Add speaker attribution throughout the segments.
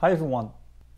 Speaker 1: Hi everyone.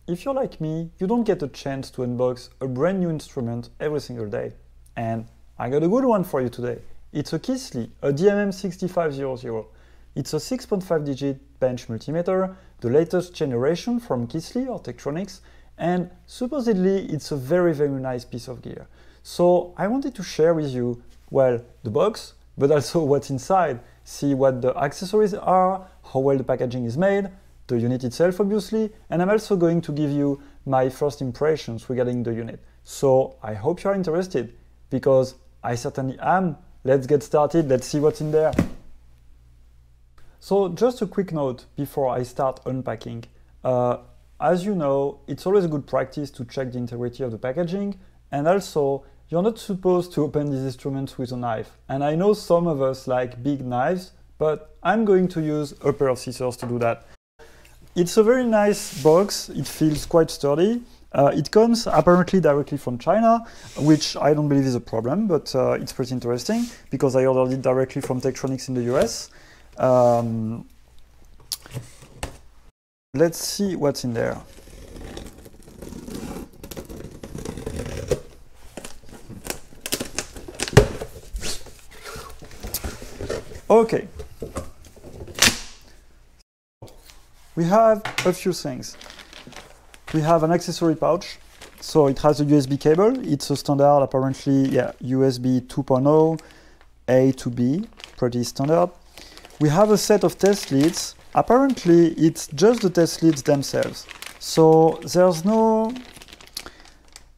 Speaker 1: If you're like me, you don't get a chance to unbox a brand new instrument every single day. And I got a good one for you today. It's a Keithley, a DMM6500. It's a 6.5 digit bench multimeter, the latest generation from Keithley or Tektronix, and supposedly it's a very very nice piece of gear. So I wanted to share with you, well, the box, but also what's inside, see what the accessories are, how well the packaging is made, the unit itself obviously, and I'm also going to give you my first impressions regarding the unit. So I hope you're interested, because I certainly am. Let's get started, let's see what's in there. So just a quick note before I start unpacking. Uh, as you know, it's always a good practice to check the integrity of the packaging, and also you're not supposed to open these instruments with a knife. And I know some of us like big knives, but I'm going to use a pair of scissors to do that. It's a very nice box, it feels quite sturdy. Uh, it comes apparently directly from China, which I don't believe is a problem, but uh, it's pretty interesting because I ordered it directly from Tektronix in the US. Um, let's see what's in there. Okay. We have a few things. We have an accessory pouch. So it has a USB cable. It's a standard, apparently, yeah, USB 2.0, A to B, pretty standard. We have a set of test leads. Apparently, it's just the test leads themselves. So there's no,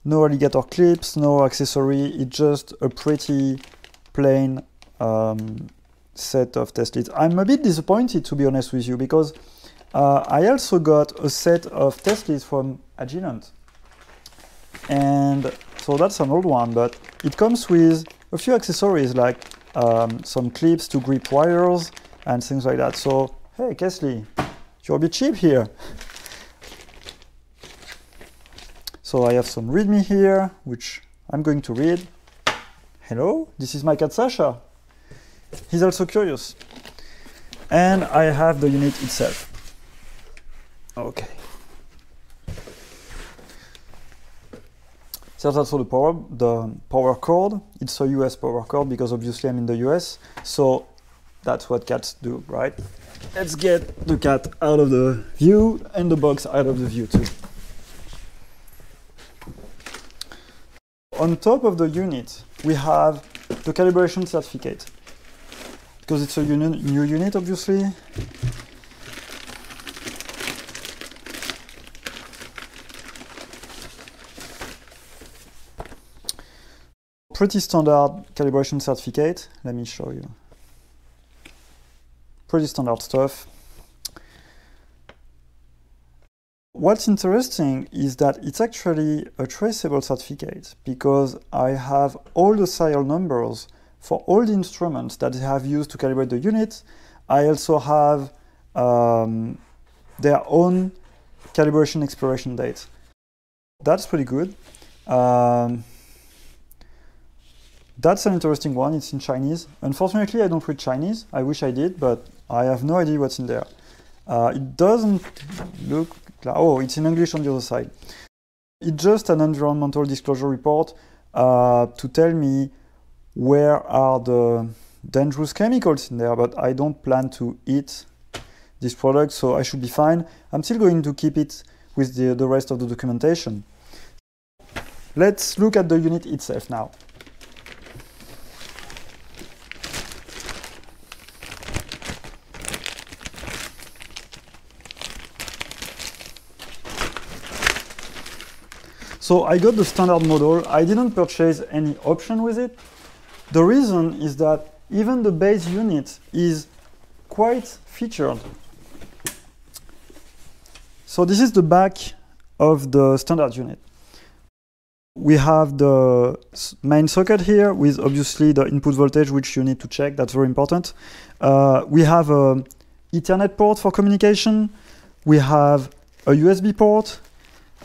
Speaker 1: no alligator clips, no accessory. It's just a pretty plain um, set of test leads. I'm a bit disappointed, to be honest with you, because uh, I also got a set of test leads from Agilent. And so that's an old one, but it comes with a few accessories like um, some clips to grip wires and things like that. So, hey, Keithley, you're a bit cheap here. So I have some README here, which I'm going to read. Hello, this is my cat Sasha. He's also curious. And I have the unit itself. Okay. There's also the power, the power cord. It's a US power cord because obviously I'm in the US. So that's what cats do, right? Let's get the cat out of the view and the box out of the view too. On top of the unit, we have the calibration certificate because it's a uni new unit, obviously. Pretty standard calibration certificate. Let me show you. Pretty standard stuff. What's interesting is that it's actually a traceable certificate because I have all the serial numbers for all the instruments that they have used to calibrate the unit, I also have um, their own calibration expiration date. That's pretty good. Um, that's an interesting one. It's in Chinese. Unfortunately, I don't read Chinese. I wish I did, but I have no idea what's in there. Uh, it doesn't look like, oh, it's in English on the other side. It's just an environmental disclosure report uh, to tell me where are the dangerous chemicals in there, but I don't plan to eat this product, so I should be fine. I'm still going to keep it with the, the rest of the documentation. Let's look at the unit itself now. So I got the standard model. I didn't purchase any option with it. The reason is that even the base unit is quite featured. So this is the back of the standard unit. We have the main socket here with obviously the input voltage which you need to check, that's very important. Uh, we have a Ethernet port for communication. We have a USB port,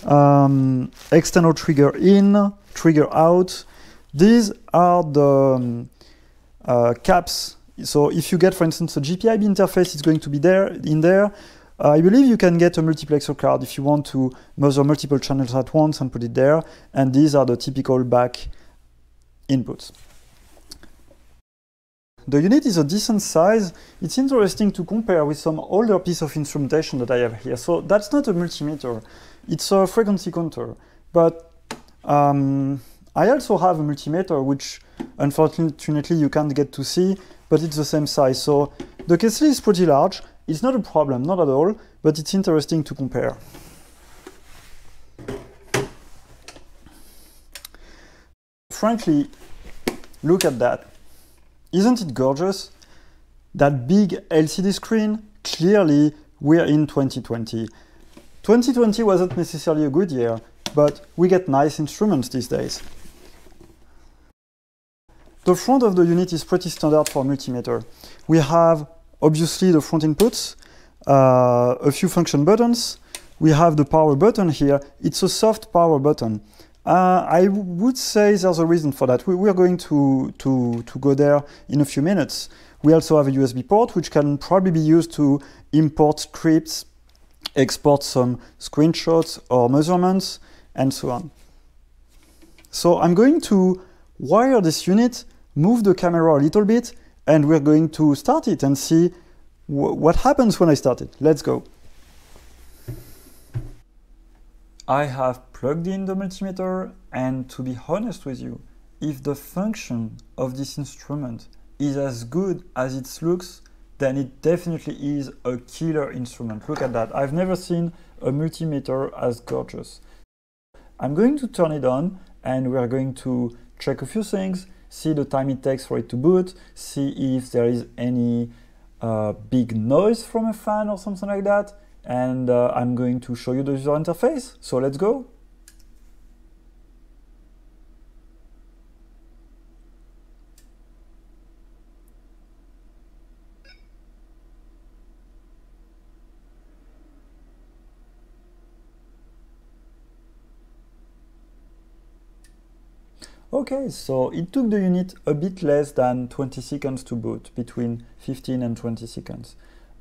Speaker 1: um, external trigger in, trigger out, these are the um, uh, caps. So if you get, for instance, a GPIB interface, it's going to be there in there. Uh, I believe you can get a multiplexer card if you want to measure multiple channels at once and put it there. And these are the typical back inputs. The unit is a decent size. It's interesting to compare with some older piece of instrumentation that I have here. So that's not a multimeter, it's a frequency counter. But um, I also have a multimeter, which unfortunately you can't get to see, but it's the same size. So the Keithley is pretty large. It's not a problem, not at all, but it's interesting to compare. Frankly, look at that. Isn't it gorgeous? That big LCD screen, clearly we're in 2020. 2020 wasn't necessarily a good year, but we get nice instruments these days. The front of the unit is pretty standard for multimeter. We have obviously the front inputs, uh, a few function buttons. We have the power button here. It's a soft power button. Uh, I would say there's a reason for that. We, we, are going to, to, to go there in a few minutes. We also have a USB port, which can probably be used to import scripts, export some screenshots or measurements, and so on. So I'm going to wire this unit, move the camera a little bit, and we're going to start it and see what happens when I start it. Let's go. I have plugged in the multimeter and to be honest with you, if the function of this instrument is as good as it looks, then it definitely is a killer instrument. Look at that. I've never seen a multimeter as gorgeous. I'm going to turn it on and we're going to check a few things, see the time it takes for it to boot, see if there is any uh, big noise from a fan or something like that, and uh, I'm going to show you the user interface. So let's go. Okay, so it took the unit a bit less than 20 seconds to boot, between 15 and 20 seconds.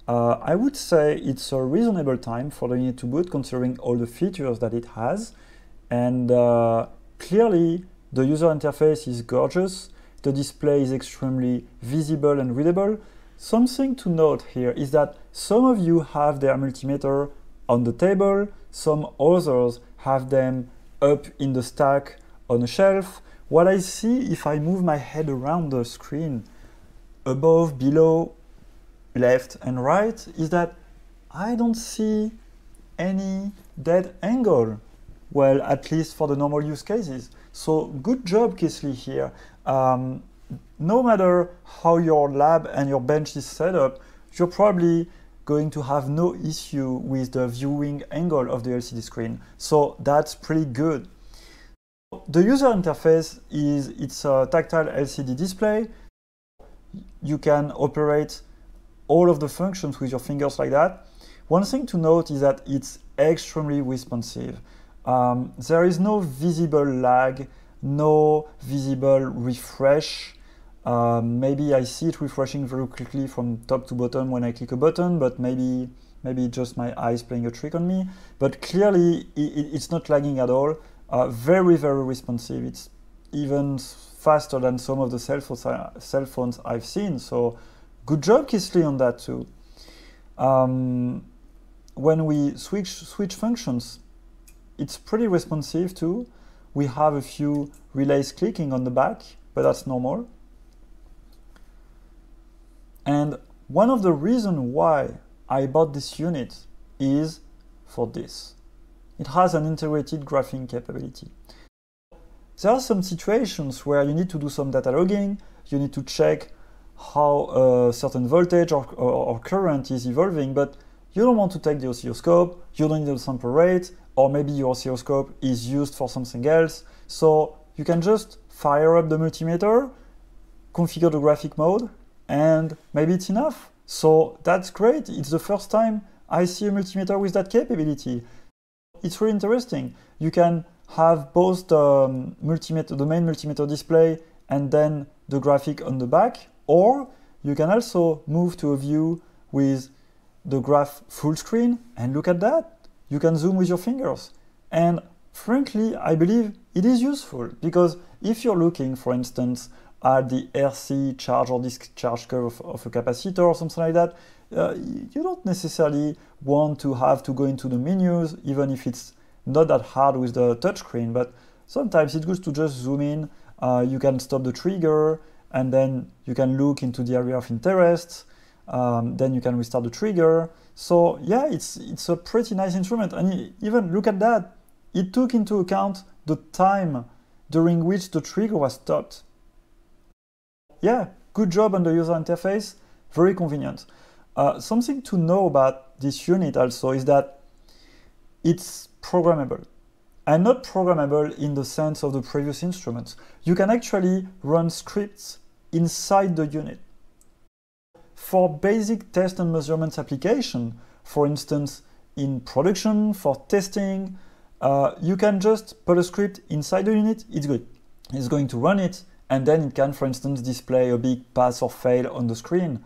Speaker 1: Uh, I would say it's a reasonable time for the unit to boot considering all the features that it has. And uh, clearly, the user interface is gorgeous. The display is extremely visible and readable. Something to note here is that some of you have their multimeter on the table, some others have them up in the stack on a shelf. What I see if I move my head around the screen, above, below, left and right is that I don't see any dead angle. Well, at least for the normal use cases. So good job, Keithley here. Um, no matter how your lab and your bench is set up, you're probably going to have no issue with the viewing angle of the LCD screen. So that's pretty good. The user interface is it's a tactile LCD display. You can operate all of the functions with your fingers like that. One thing to note is that it's extremely responsive. Um, there is no visible lag, no visible refresh. Um, maybe I see it refreshing very quickly from top to bottom when I click a button, but maybe maybe just my eyes playing a trick on me. But clearly, it, it's not lagging at all. Very, very responsive. It's even faster than some of the cell phones, cell phones I've seen. So Good job, Keithley, on that too. Um, when we switch, switch functions, it's pretty responsive too. We have a few relays clicking on the back, but that's normal. And one of the reasons why I bought this unit is for this. It has an integrated graphing capability. There are some situations where you need to do some data logging, you need to check how a certain voltage or, or, or, current is evolving, but you don't want to take the oscilloscope, you don't need a sample rate, or maybe your oscilloscope is used for something else. So you can just fire up the multimeter, configure the graphic mode, and maybe it's enough. So that's great. It's the first time I see a multimeter with that capability. It's really interesting. You can have both the, um, the main multimeter display and then the graphic on the back, or you can also move to a view with the graph full screen and look at that. You can zoom with your fingers. And frankly, I believe it is useful because if you're looking, for instance, at the RC charge or discharge curve of, of a capacitor or something like that, uh, you don't necessarily want to have to go into the menus, even if it's not that hard with the touchscreen. But sometimes it's good to just zoom in. Uh, you can stop the trigger, and then you can look into the area of interest. Um, then you can restart the trigger. So yeah, it's it's a pretty nice instrument. And even look at that, it took into account the time during which the trigger was stopped. Yeah, good job on the user interface, very convenient. Uh, something to know about this unit also is that it's programmable and not programmable in the sense of the previous instruments. You can actually run scripts inside the unit. For basic test and measurements application, for instance, in production, for testing, uh, you can just put a script inside the unit, it's good. It's going to run it, and then it can, for instance, display a big pass or fail on the screen.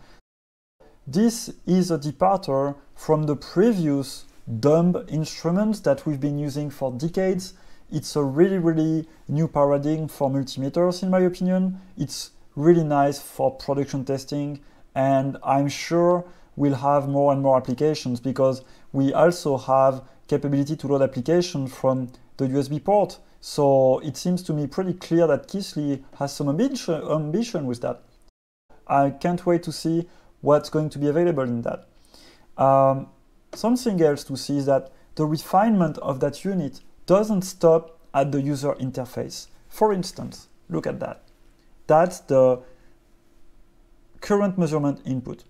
Speaker 1: This is a departure from the previous dumb instruments that we've been using for decades. It's a really, really new paradigm for multimeters, in my opinion. It's really nice for production testing, and I'm sure we'll have more and more applications because we also have capability to load applications from the USB port. So it seems to me pretty clear that Keithley has some ambition, ambition with that. I can't wait to see what's going to be available in that. Um, something else to see is that the refinement of that unit doesn't stop at the user interface. For instance, look at that. That's the current measurement input.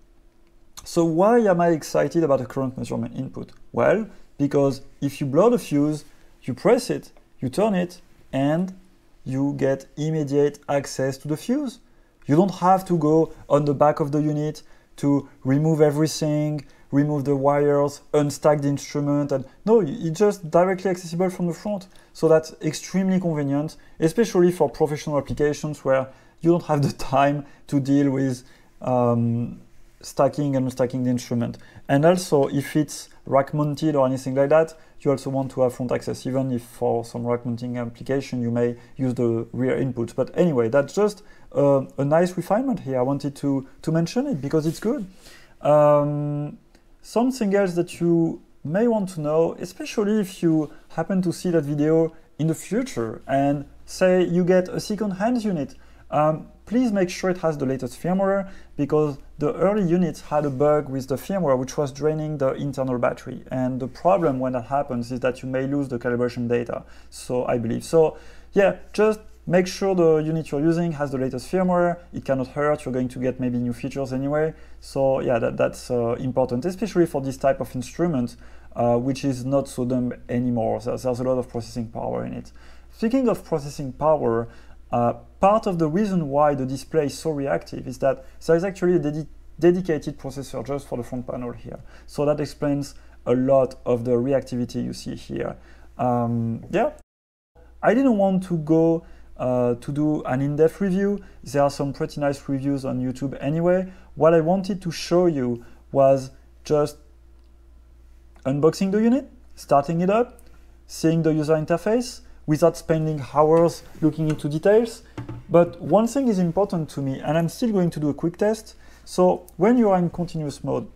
Speaker 1: So why am I excited about a current measurement input? Well, because if you blow the fuse, you press it, you turn it, and you get immediate access to the fuse. You don't have to go on the back of the unit to remove everything, remove the wires, unstack the instrument, and no, it's just directly accessible from the front. So that's extremely convenient, especially for professional applications where you don't have the time to deal with um, stacking and unstacking the instrument. And also, if it's rack mounted or anything like that, you also want to have front access, even if for some rack mounting application you may use the rear input. But anyway, that's just uh, a nice refinement here. I wanted to, to mention it because it's good. Um, something else that you may want to know, especially if you happen to see that video in the future and say you get a second hand unit. Um, please make sure it has the latest firmware because the early units had a bug with the firmware which was draining the internal battery. And the problem when that happens is that you may lose the calibration data. So I believe. So yeah, just make sure the unit you're using has the latest firmware. It cannot hurt. You're going to get maybe new features anyway. So yeah, that, that's uh, important, especially for this type of instrument, uh, which is not so dumb anymore. There's a lot of processing power in it. Speaking of processing power, uh, part of the reason why the display is so reactive is that there is actually a dedi dedicated processor just for the front panel here. So that explains a lot of the reactivity you see here. Um, yeah, I didn't want to go uh, to do an in-depth review. There are some pretty nice reviews on YouTube anyway. What I wanted to show you was just unboxing the unit, starting it up, seeing the user interface, without spending hours looking into details. But one thing is important to me, and I'm still going to do a quick test. So when you are in continuous mode,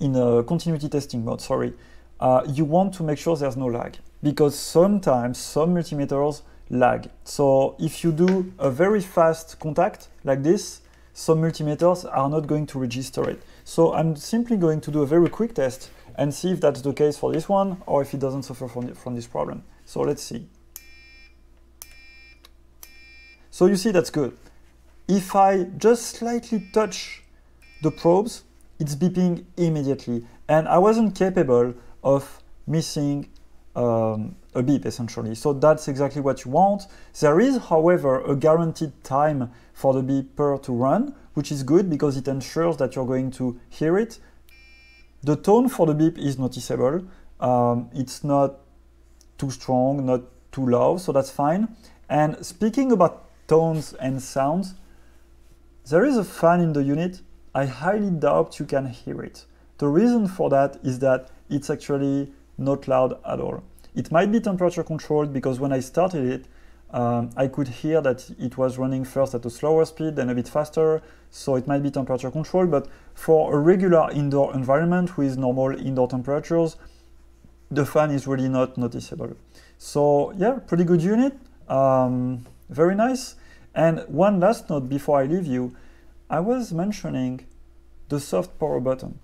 Speaker 1: in a continuity testing mode, sorry, uh, you want to make sure there's no lag because sometimes some multimeters lag. So if you do a very fast contact like this, some multimeters are not going to register it. So I'm simply going to do a very quick test and see if that's the case for this one or if it doesn't suffer from, from this problem. So let's see. So you see that's good. If I just slightly touch the probes, it's beeping immediately. And I wasn't capable of missing um, a beep essentially. So that's exactly what you want. There is, however, a guaranteed time for the beeper to run, which is good because it ensures that you're going to hear it. The tone for the beep is noticeable. Um, it's not too strong, not too low, so that's fine. And speaking about tones and sounds, there is a fan in the unit. I highly doubt you can hear it. The reason for that is that it's actually not loud at all. It might be temperature controlled because when I started it, um, I could hear that it was running first at a slower speed, then a bit faster, so it might be temperature controlled, but for a regular indoor environment with normal indoor temperatures, the fan is really not noticeable. So yeah, pretty good unit, um, very nice. And one last note before I leave you, I was mentioning the soft power button.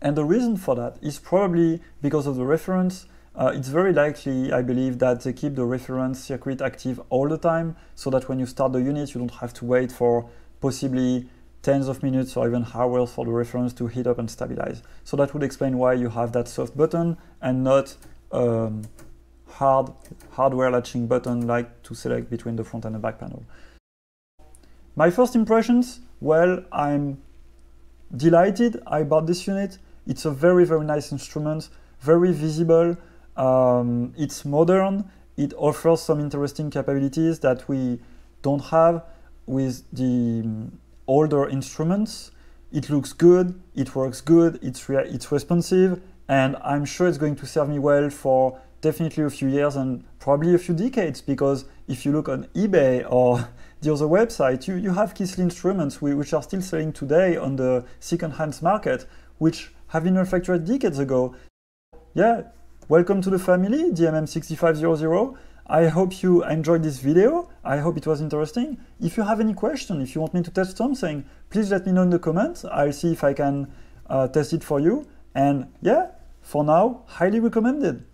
Speaker 1: And the reason for that is probably because of the reference uh, it's very likely, I believe, that they keep the reference circuit active all the time so that when you start the unit, you don't have to wait for possibly tens of minutes or even hours for the reference to heat up and stabilize. So that would explain why you have that soft button and not um, hard hardware latching button like to select between the front and the back panel. My first impressions, well, I'm delighted I bought this unit. It's a very, very nice instrument, very visible, um, it's modern. It offers some interesting capabilities that we don't have with the older instruments. It looks good, it works good, it's, re- it's responsive, and I'm sure it's going to serve me well for definitely a few years and probably a few decades because if you look on eBay or the other website, you, you have Keithley instruments which are still selling today on the second-hand market, which have been manufactured decades ago. Yeah, Welcome to the family, DMM6500. I hope you enjoyed this video. I hope it was interesting. If you have any question, if you want me to test something, please let me know in the comments. I'll see if I can uh, test it for you. And yeah, for now, highly recommended.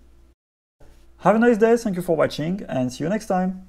Speaker 1: Have a nice day, thank you for watching, and see you next time.